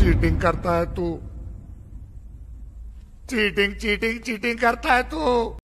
Cheating करता है तू। चीटिंग चीटिंग चीटिंग करता है तू।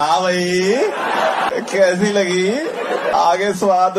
हाँ भाई। कैसी लगी? आगे स्वाद।